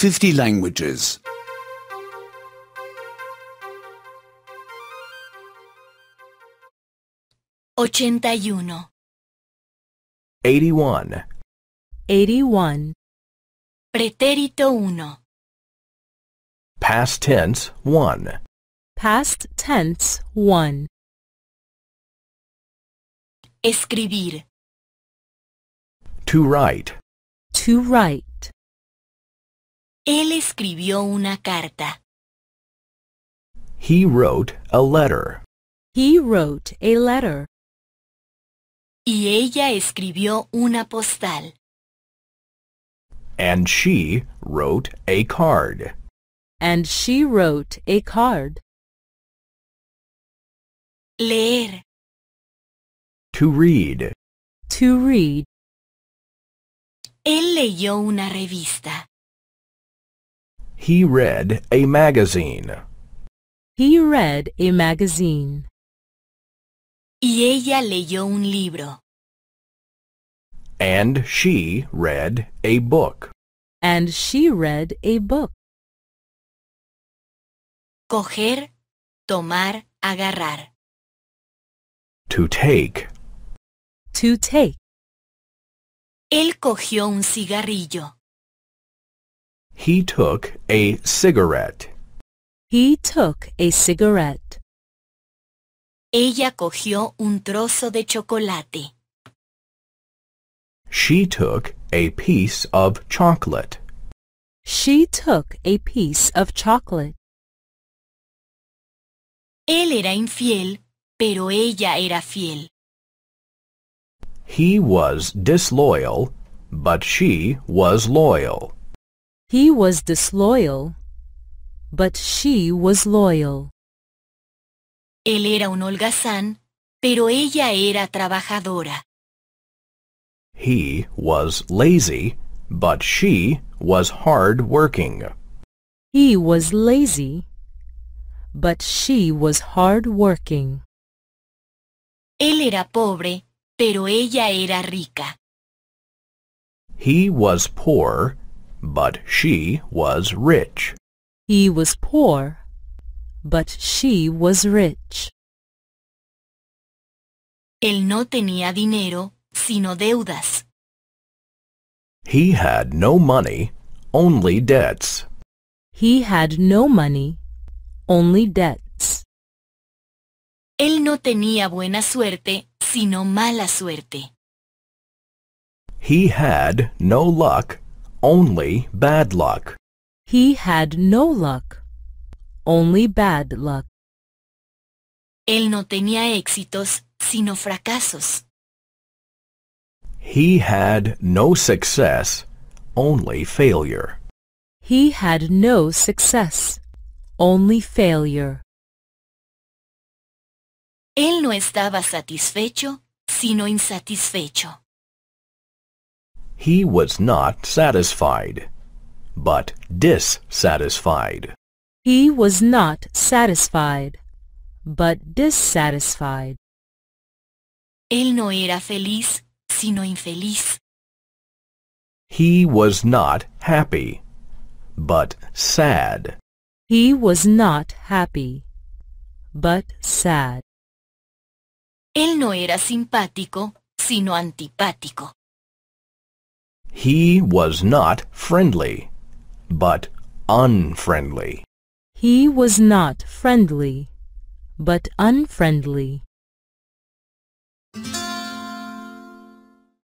50 languages. 81. 81. 81. Pretérito 1. Past tense 1. Past tense 1. Escribir. To write. To write. Él escribió una carta. He wrote a letter. He wrote a letter. Y ella escribió una postal. And she wrote a card. And she wrote a card. Leer. To read. To read. Él leyó una revista. He read a magazine. He read a magazine. Y ella leyó un libro. And she read a book. And she read a book. Coger, tomar, agarrar. To take. To take. Él cogió un cigarrillo. He took a cigarette. He took a cigarette. Ella cogió un trozo de chocolate. She took a piece of chocolate. She took a piece of chocolate. Él era infiel, pero ella era fiel. He was disloyal, but she was loyal. He was disloyal, but she was loyal. Él era un holgazán, pero ella era trabajadora. He was lazy, but she was hard working. He was lazy, but she was hard working. Él era pobre, pero ella era rica. He was poor, but she was rich. He was poor, but she was rich. Él no tenía dinero, sino deudas. He had no money, only debts. He had no money, only debts. Él no tenía buena suerte, sino mala suerte. He had no luck, only bad luck. He had no luck, only bad luck. Él no tenía éxitos, sino fracasos. He had no success, only failure. He had no success, only failure. Él no estaba satisfecho, sino insatisfecho. He was not satisfied, but dissatisfied. He was not satisfied, but dissatisfied. Él no era feliz, sino infeliz. He was not happy, but sad. He was not happy, but sad. Él no era simpático, sino antipático. He was not friendly, but unfriendly. He was not friendly, but unfriendly.